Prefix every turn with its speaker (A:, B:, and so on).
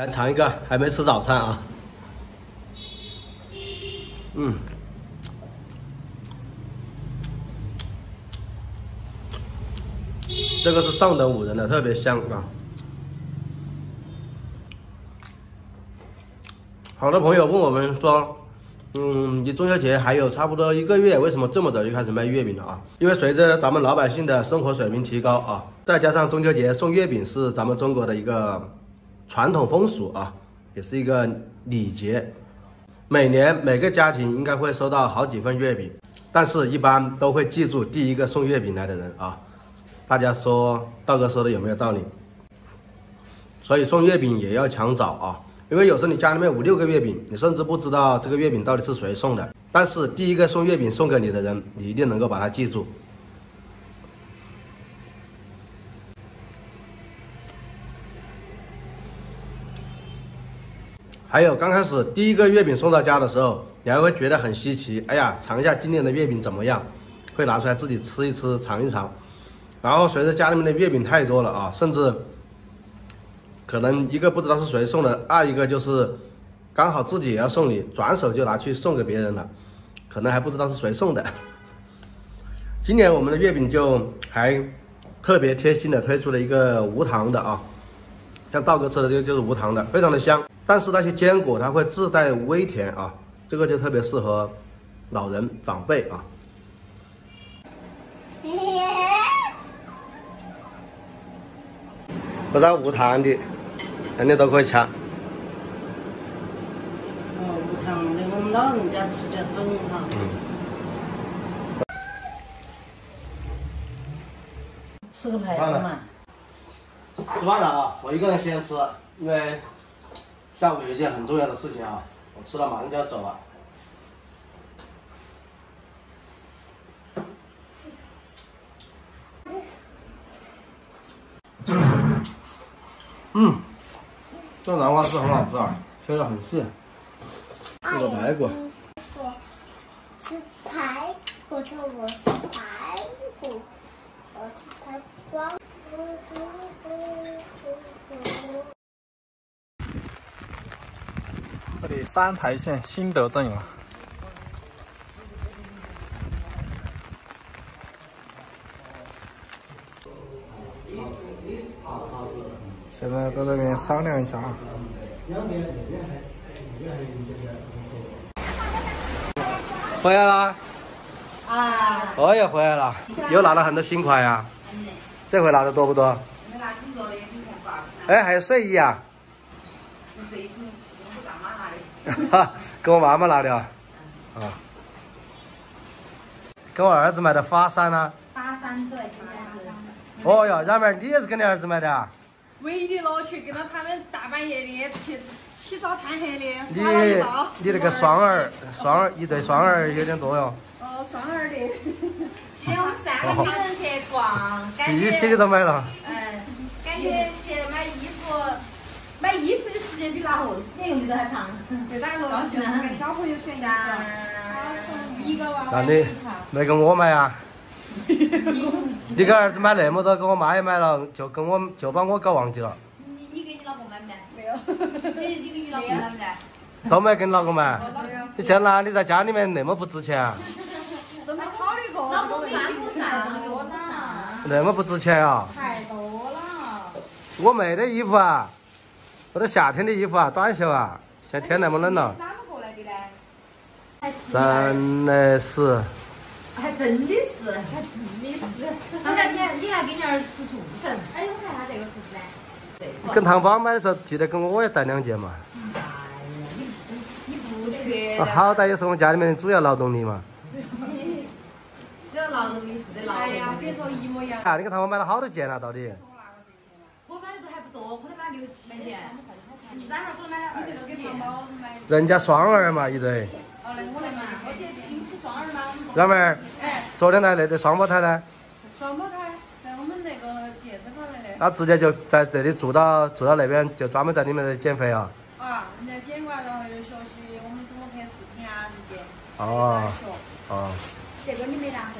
A: 来尝一个，还没吃早餐啊。嗯，这个是上等五仁的，特别香啊。好多朋友问我们说，嗯，离中秋节还有差不多一个月，为什么这么早就开始卖月饼了啊？因为随着咱们老百姓的生活水平提高啊，再加上中秋节送月饼是咱们中国的一个传统风俗啊，也是一个礼节。每年每个家庭应该会收到好几份月饼，但是一般都会记住第一个送月饼来的人啊。大家说道哥说的有没有道理？所以送月饼也要抢早啊，因为有时候你家里面五六个月饼，你甚至不知道这个月饼到底是谁送的。但是第一个送月饼送给你的人，你一定能够把它记住。还有刚开始第一个月饼送到家的时候，你还会觉得很稀奇。哎呀，尝一下今年的月饼怎么样？会拿出来自己吃一吃，尝一尝。然后随着家里面的月饼太多了啊，甚至可能一个不知道是谁送的，二一个就是刚好自己也要送礼，转手就拿去送给别人了，可能还不知道是谁送的。今年我们的月饼就还特别贴心的推出了一个无糖的啊，像道哥吃的这个就是无糖的，非常的香。但是那些坚果它会自带微甜啊，这个就特别适合老人长辈啊。不是无糖的，那你都可以吃。哦，
B: 无糖的，我们老人家吃的很哈。嗯。吃个排骨嘛。
A: 吃饭了啊，我一个人先吃，因为。下午有一件很重要的事情啊，我吃了马上就要走了。嗯，这南瓜是很好吃啊，切的很细。这个排骨。
C: 吃排骨，我吃排骨，我吃排骨。
D: 这里三台县新德镇啊，现在在这边商量一下啊。
A: 回来啦！啊！我也回来了，又拿了很多新款呀。这回拿的多不多？拿挺多的，哎，还有睡衣啊？睡衣。哈，跟我妈妈拿的啊，啊，跟我儿子买的发衫呢。
E: 发衫对，
A: 哦哟，冉妹，你也是跟你儿子买的啊？
E: 唯一的乐趣，跟到他们大半夜的去起早贪黑的。
A: 你你那个双儿，双儿一对双儿有点多哟。
E: 哦，双儿的。今天我们三个女人去逛，感觉。
A: 洗洗都买了。
E: 嗯，感觉去买衣服。买衣服的时间比拿货的时间用的都还长，最大乐趣是给小朋友选衣服，一个娃娃一套。
A: 没跟我买啊？你给儿子买那么多，给我妈也买了，就跟我就把我搞忘记了。
E: 你你给你老公买没没有。你你给你老公买没
A: 都没跟老公买。你现在哪里在家里面那么不值钱啊？
E: 都没考虑过。老公穿不上，我呢。
A: 那么不值钱
E: 啊？太多了。
A: 我没得衣服啊。我的夏天的衣服啊，短袖啊，现在天那么冷了。哪
E: 过来的呢？
A: 真的是。
E: 还真的是，还真的是。那你还你还给你儿子吃醋粉？哎，我看下这个裤子呢。
A: 对。跟糖宝买的时候，记得给我也带两件嘛。
E: 哎呀，你你不缺。
A: 好歹也是我们家里面的主要劳动力嘛。
E: 只要劳动力是的劳动。哎呀，别说一模一样。
A: 啊，你跟糖宝买了好多件了，到底？人家双儿嘛一对。哦，那我来嘛，我姐今是双儿吗？老妹儿。哎。昨天来那对双胞胎呢？
E: 双胞胎在我们那个健身房来的。
A: 他直接就在这里住到住到那边，就专门在你们减肥啊？
E: 啊，人家减完，然后又学习我们怎么拍视频啊这些。哦。哦。这个你没拿噻。